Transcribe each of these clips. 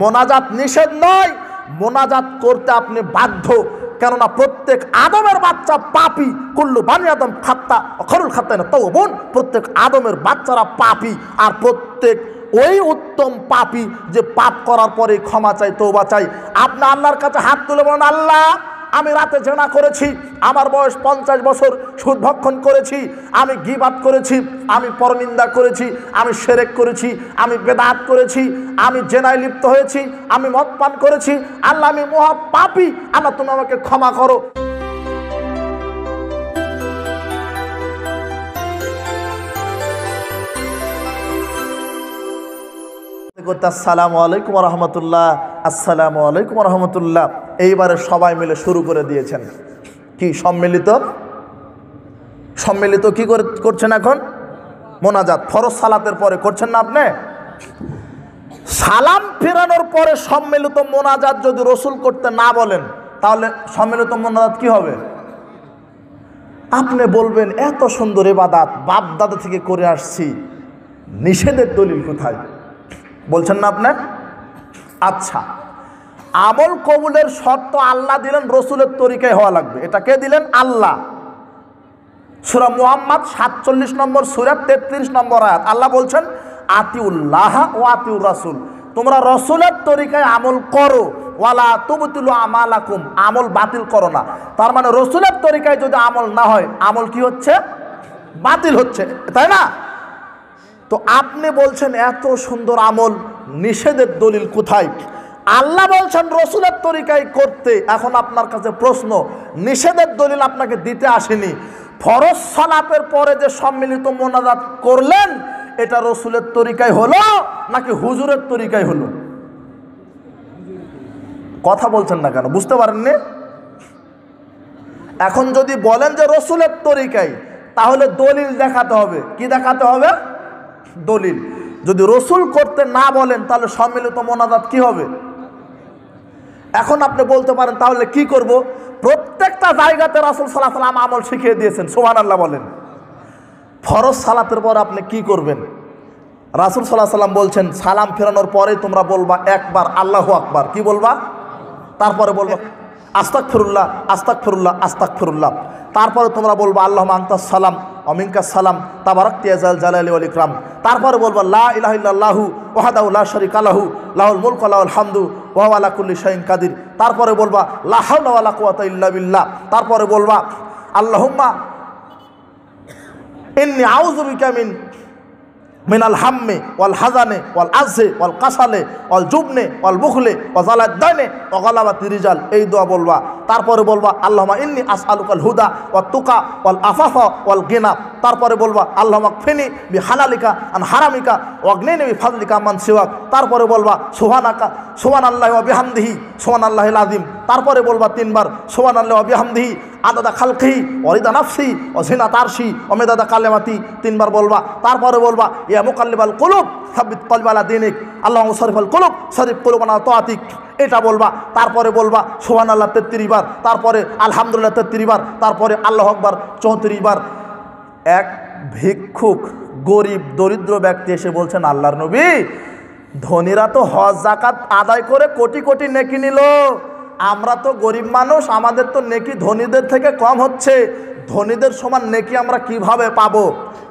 মোনাজাত নিষেধ নয়, মোনাজাত করতে আপনি বাধ্য। কেননা প্রত্যেক আদমের বাচ্চা পাপি, কুল্লু বানি আদম খাত্তা খরুল খাত্তা না তৌ বোন প্রত্যেক আদমের বাচ্চারা পাপি। আর প্রত্যেক ওই উত্তম পাপি যে পাপ করার পরে ক্ষমা চাই তৌবা চাই আপনি আল্লাহর কাছে হাত তুলে বলেন, আল্লাহ আমি রাতে জেনা করেছি, আমার বয়স পঞ্চাশ বছর, সুদ ভক্ষণ করেছি, আমি গিবাদ করেছি, আমি পরনিন্দা করেছি, আমি সেরেক করেছি, আমি বেদাত করেছি, আমি জেনায় লিপ্ত হয়েছি, আমি মদ পান করেছি, আল্লাহ আমি মহা পাপি, আল্লাহ তুমি আমাকে ক্ষমা করো। আসসালামু আলাইকুম রহমতুল্লাহ, আসসালামু আলাইকুম রহমতুল্লাহ। এইবারে সবাই মিলে শুরু করে দিয়েছেন। কি, সম্মিলিত? সম্মিলিত কি করে করছেন এখন? মোনাজাত। ফরজ সালাতের পরে করছেন না আপনি? সালাম ফেরানোর পরে সম্মিলিত মোনাজাত যদি রসুল করতে না বলেন, তাহলে সম্মিলিত মোনাজাত কি হবে? আপনি বলবেন, এত সুন্দর এবাদাত বাপ দাদা থেকে করে আসছি। নিষেধের দলিল কোথায়? বলছেন না আপনার আচ্ছা। আমল কবুলের শর্ত আল্লাহ দিলেন, রসুলের তরিকায় হওয়া লাগবে। এটা কে দিলেন? আল্লাহ। সুরা মুহাম্মদ সাতচল্লিশ নম্বর সুরা, তেত্রিশ নম্বর আয়াত। আল্লাহ বলছেন, আতিউল্লাহ ও আতিউর রাসুল তোমরা রসুলের তরিকায় আমল করো। ওয়ালা তুবতুলু আমালাকুম। আমল বাতিল করো না। তার মানে রসুলের তরিকায় যদি আমল না হয়, আমল কি হচ্ছে? বাতিল হচ্ছে। তাই না? তো আপনি বলছেন, এত সুন্দর আমল, নিষেধের দলিল কোথায়? আল্লাহ বলছেন, রসুলের তরিকায় করতে। এখন আপনার কাছে প্রশ্ন, নিষেধের দলিল আপনাকে দিতে আসেনি। ফরজ সালাতের পরে যে সম্মিলিত মোনাজাত করলেন, এটা রসুলের তরিকায় হলো নাকি হুজুরের তরিকায় হলো? কথা বলছেন না কেন? বুঝতে পারেননি? এখন যদি বলেন যে রসুলের তরিকায়, তাহলে দলিল দেখাতে হবে। কি দেখাতে হবে? দলিল। যদি রসুল করতে না বলেন, তাহলে সম্মিলিত মোনাজাত কি হবে? এখন আপনি বলতে পারেন, তাহলে কি করব? প্রত্যেকটা জায়গাতে রাসুল সাল্লাহ সাল্লাম আমল শিখিয়ে দিয়েছেন সোহান আল্লাহ বলেন। ফরজ সালাতের পর আপনি কি করবেন? রাসুল সাল্লাহ সাল্লাম বলছেন, সালাম ফেরানোর পরে তোমরা বলবা একবার, আল্লাহ আকবার। কি বলবা? তারপরে বলবা আস্তাক ফিরুল্লাহ আস্তাক ফিরুল্লাহ আস্তাক ফিরুল্লাহ তারপরে তোমরা বলবা আল্লাহ মাংতাস সালাম অমিনকা সালাম তাবারক তিয়াজাল জালালি আল ইকরাম। তারপরে বলবা, লা ইলাহ শারিকা লাহু, লাহুল মুলক লাহুল হামদু। ওয়া আলা কুল্লি শাহিন কাদির। তারপরে বলবা লাহাউলা ওয়ালা কুওয়াতা ইল্লা তারপরে বলবা, আল্লাহম্মা ইন্নি আউযু বিকা মিন, মিনাল হাম্মে ওয়াল হাজানে ওয়াল আজে ওয়াল কাসালে ওয়াল জুবনে ওয়াল বুখলে ওয়াল জালাদ্দানে দানে ও গলাবা তিরিজাল এই দোয়া বলবা তারপরে বলবা আল্লাহমা ইন্নি আস আলুকাল হুদা ওয়া তুকা ওয়াল আফাফা ওয়াল গেনা। তারপরে বলবা আল্লাহমা ফেনি বি হালালিকা আন হারামিকা ওয়াগনেনে বি ফাদলিকা মান সিওয়াক। তারপরে বলবা সোহানাকা সোহান আল্লাহ ওয়া বিহামদিহি সোহান আল্লাহিল আজিম তারপরে বলবা তিনবার সোহান আল্লাহ ওয়া বিহামদিহি, আদাদা খালকি অরিদা নাফসি অঝিনা তারসি অমেদাদা কালেমাতি। তিনবার বলবা, তারপরে বলবা, ইয়া মুকাল্লিবাল কুলুব সাবিত কলবালা দিনিক আল্লাহ শরীফল কলুক শরীফ কুলুবানা তোয়াতিক এটা বলবা, তারপরে বলবা সোহান আল্লাহ তেত্রিশ বার, তারপরে আলহামদুলিল্লাহ তেত্রিশ বার, তারপরে আল্লাহ আকবার চৌত্রিশ বার। এক ভিক্ষুক, গরিব, দরিদ্র ব্যক্তি এসে বলছেন, আল্লাহর নবী, ধনীরা তো হজ জাকাত আদায় করে কোটি কোটি নেকি নিল। আমরা তো গরিব মানুষ, আমাদের তো নেকি ধনীদের থেকে কম হচ্ছে। ধনীদের সমান নেকি আমরা কীভাবে পাবো?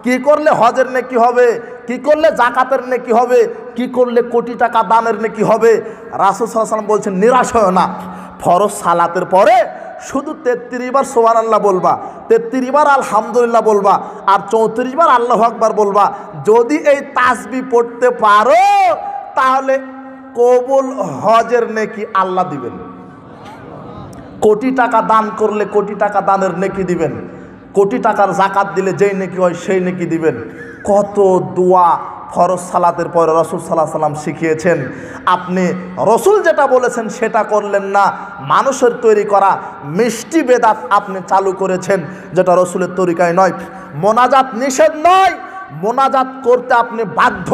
কি করলে হজের নেকি হবে? কি করলে জাকাতের নেকি হবে? কি করলে কোটি টাকা দানের নেকি হবে? রাসুল সাল্লাম বলছেন, নিরাশ হয় না। ফরজ সালাতের পরে শুধু তেত্রিশ বার সোহান আল্লাহ বলবা, তেত্রিশ বার আলহামদুলিল্লাহ বলবা, আর চৌত্রিশ বার আল্লাহ আকবার বলবা। যদি এই তাসবি পড়তে পারো, তাহলে কবুল হজের নেকি আল্লাহ দিবেন। কোটি টাকা দান করলে কোটি টাকা দানের নেকি দিবেন। কোটি টাকার জাকাত দিলে যেই নেকি হয় সেই নেকি দিবেন। কত দোয়া ফরজ সালাতের পরে রসুল সাল্লাহ সাল্লাম শিখিয়েছেন। আপনি রসুল যেটা বলেছেন সেটা করলেন না। মানুষের তৈরি করা মিষ্টি বেদাত আপনি চালু করেছেন, যেটা রসুলের তরিকায় নয়। মোনাজাত নিষেধ নয়। মোনাজাত করতে আপনি বাধ্য।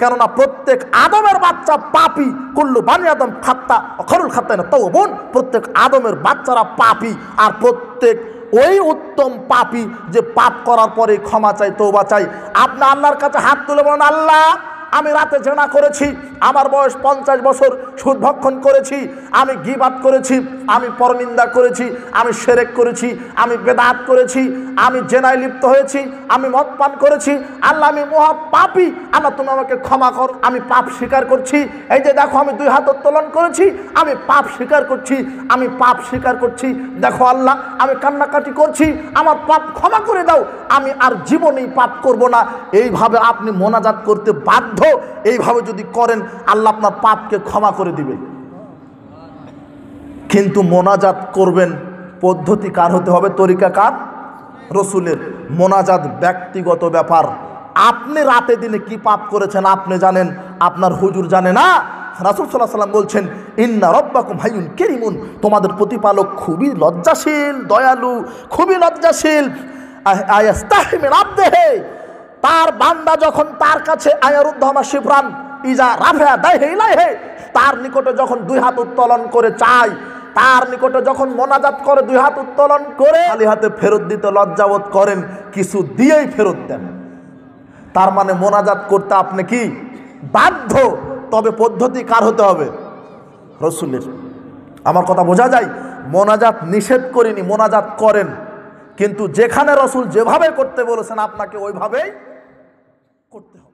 কেননা প্রত্যেক আদমের বাচ্চা পাপি, কুল্লু বানি আদম খাত্তা খরুল খাত্তা না তৌ বোন প্রত্যেক আদমের বাচ্চারা পাপি আর প্রত্যেক ওই উত্তম পাপি যে পাপ করার পরে ক্ষমা চাই তৌবা চাই আপনি আল্লাহর কাছে হাত তুলে বলেন, আল্লাহ, আমি রাতে জেনা করেছি, আমার বয়স পঞ্চাশ বছর সুদ ভক্ষণ করেছি, আমি গিবাত করেছি আমি পরনিন্দা করেছি, আমি সেরেক করেছি, আমি বেদাত করেছি, আমি জেনায় লিপ্ত হয়েছি, আমি মদ পান করেছি। আল্লাহ, আমি মহা পাপি। আল্লাহ, তুমি আমাকে ক্ষমা কর, আমি পাপ স্বীকার করছি। এই যে দেখো, আমি দুই হাত উত্তোলন করেছি, আমি পাপ স্বীকার করছি, আমি পাপ স্বীকার করছি। দেখো আল্লাহ, আমি কান্নাকাটি করছি, আমার পাপ ক্ষমা করে দাও, আমি আর জীবনেই পাপ করব না। এইভাবে আপনি মোনাজাত করতে বাধ্য, এইভাবে যদি করেন, আল্লাহ আপনার পাপকে ক্ষমা করে দিবে। কিন্তু মোনাজাত করবেন পদ্ধতি কার হতে হবে? তরিকা কার? রসুলের। মোনাজাত ব্যক্তিগত ব্যাপার। আপনি রাতে দিনে কি পাপ করেছেন আপনি জানেন, আপনার হুজুর জানে না? রাসুল সাল্লাহ সাল্লাম বলছেন, ইন্না রব্বাকুম হাইউন কেরিমুন। তোমাদের প্রতিপালক খুবই লজ্জাশীল, দয়ালু, খুবই লজ্জাশীল। আবদেহে। তার বান্দা যখন তার কাছে আয়ারুদ্ধমা শিবরান, ইজা রাফেয়া দেয় হে তার নিকটে যখন দুই হাত উত্তোলন করে চায় তার নিকটে যখন মোনাজাত করে, দুই হাত উত্তোলন করে, খালি হাতে ফেরত দিতে লজ্জাবোধ করেন, কিছু দিয়েই ফেরত দেন। তার মানে মোনাজাত করতে আপনি কি বাধ্য? তবে পদ্ধতি কার হতে হবে? রসুলের। আমার কথা বোঝা যায়, মোনাজাত নিষেধ করিনি, মোনাজাত করেন। কিন্তু যেখানে রসুল যেভাবে করতে বলেছেন, আপনাকে ওইভাবেই করতে হবে।